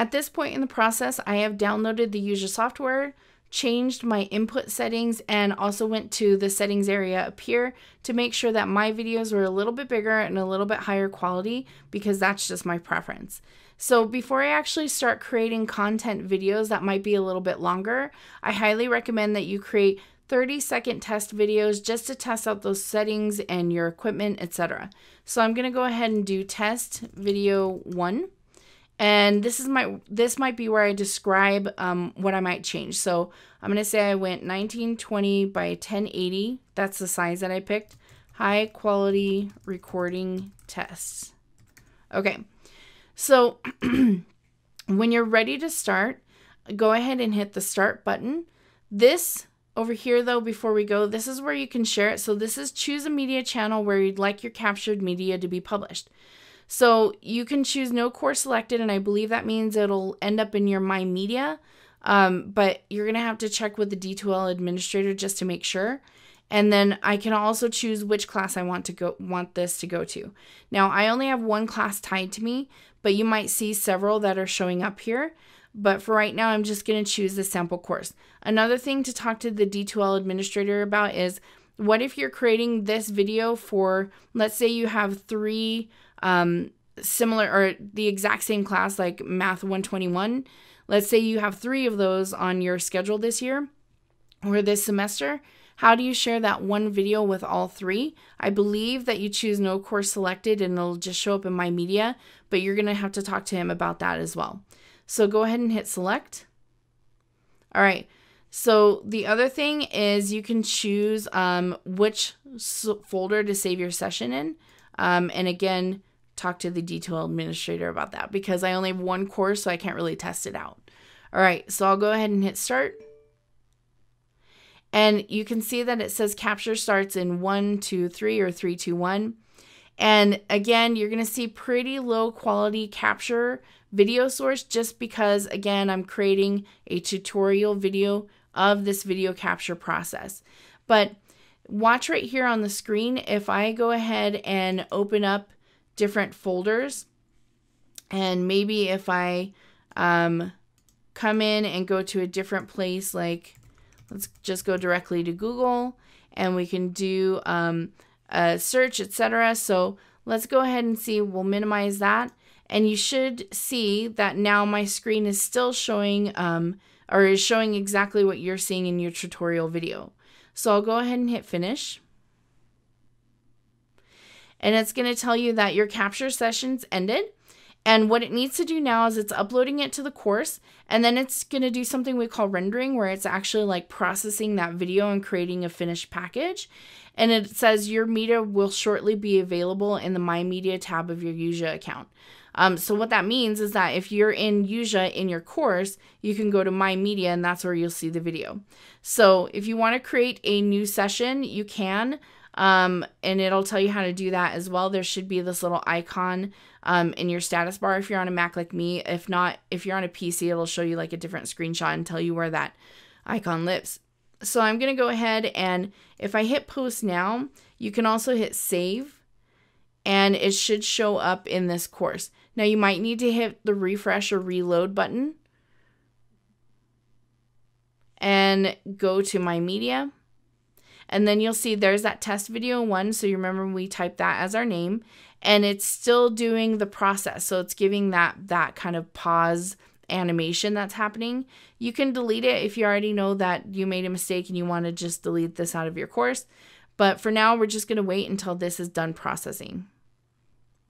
At this point in the process, I have downloaded the Yuja software, changed my input settings, and also went to the settings area up here to make sure that my videos were a little bit bigger and a little bit higher quality because that's just my preference. So before I actually start creating content videos that might be a little bit longer, I highly recommend that you create 30 second test videos just to test out those settings and your equipment, etc. So I'm going to go ahead and do test video 1. And this is my this might be where I describe um, what I might change. So I'm gonna say I went 1920 by 1080. That's the size that I picked. High quality recording tests. Okay, so when you're ready to start, go ahead and hit the start button. This over here though, before we go, this is where you can share it. So this is choose a media channel where you'd like your captured media to be published. So you can choose no course selected, and I believe that means it'll end up in your My Media. Um, but you're gonna have to check with the D2L administrator just to make sure. And then I can also choose which class I want to go want this to go to. Now I only have one class tied to me, but you might see several that are showing up here. But for right now, I'm just going to choose the sample course. Another thing to talk to the D2L administrator about is what if you're creating this video for, let's say you have three um, similar or the exact same class like Math 121. Let's say you have three of those on your schedule this year or this semester. How do you share that one video with all three? I believe that you choose no course selected and it'll just show up in my media, but you're going to have to talk to him about that as well. So go ahead and hit select. All right. So the other thing is you can choose um, which folder to save your session in. Um, and again, talk to the D2L administrator about that because I only have one course, so I can't really test it out. All right, so I'll go ahead and hit start. And you can see that it says capture starts in one, two, three, or three, two, one. And again, you're going to see pretty low quality capture video source just because, again, I'm creating a tutorial video of this video capture process. But watch right here on the screen. If I go ahead and open up different folders, and maybe if I um, come in and go to a different place, like let's just go directly to Google and we can do um, a search, etc. So let's go ahead and see, we'll minimize that. And you should see that now my screen is still showing um, or is showing exactly what you're seeing in your tutorial video. So I'll go ahead and hit finish. And it's going to tell you that your capture session's ended. And what it needs to do now is it's uploading it to the course and then it's going to do something we call rendering where it's actually like processing that video and creating a finished package. And it says your media will shortly be available in the My Media tab of your Yuja account. Um, so what that means is that if you're in Yuja in your course, you can go to My Media and that's where you'll see the video. So if you want to create a new session, you can. Um, and it'll tell you how to do that as well. There should be this little icon um, in your status bar if you're on a Mac like me. If not, if you're on a PC, it'll show you like a different screenshot and tell you where that icon lives. So I'm going to go ahead and if I hit post now, you can also hit save and it should show up in this course. Now you might need to hit the refresh or reload button and go to my media. And then you'll see there's that test video one. So you remember we typed that as our name and it's still doing the process. So it's giving that, that kind of pause animation that's happening. You can delete it if you already know that you made a mistake and you want to just delete this out of your course. But for now, we're just going to wait until this is done processing.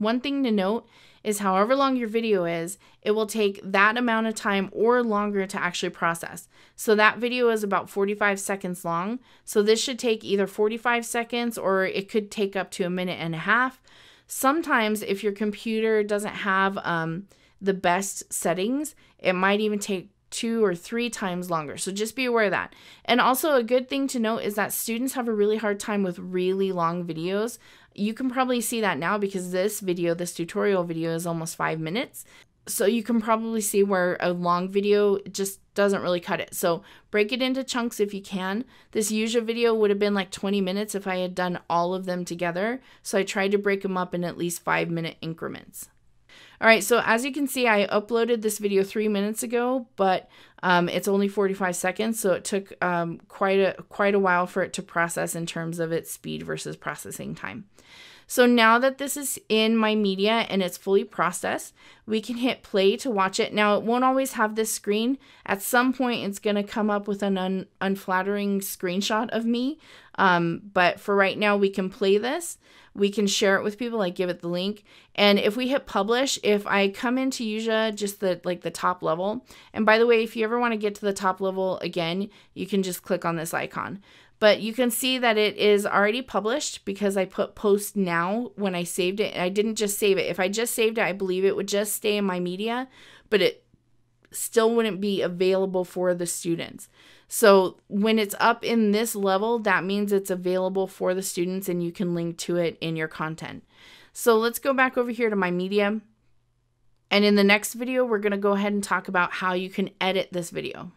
One thing to note is however long your video is, it will take that amount of time or longer to actually process. So that video is about 45 seconds long. So this should take either 45 seconds or it could take up to a minute and a half. Sometimes if your computer doesn't have um, the best settings, it might even take two or three times longer. So just be aware of that. And also a good thing to note is that students have a really hard time with really long videos. You can probably see that now because this video, this tutorial video is almost five minutes. So you can probably see where a long video just doesn't really cut it. So break it into chunks if you can. This usual video would have been like 20 minutes if I had done all of them together. So I tried to break them up in at least five minute increments. All right, so as you can see, I uploaded this video three minutes ago, but um, it's only 45 seconds, so it took um, quite a quite a while for it to process in terms of its speed versus processing time. So now that this is in my media and it's fully processed, we can hit play to watch it. Now, it won't always have this screen. At some point, it's going to come up with an un unflattering screenshot of me. Um, but for right now, we can play this. We can share it with people, like give it the link. And if we hit publish, if I come into Yuja, just the like the top level, and by the way, if you ever want to get to the top level again, you can just click on this icon. But you can see that it is already published because I put post now when I saved it. I didn't just save it. If I just saved it, I believe it would just stay in my media, but it still wouldn't be available for the students. So when it's up in this level, that means it's available for the students and you can link to it in your content. So let's go back over here to my media. And in the next video, we're going to go ahead and talk about how you can edit this video.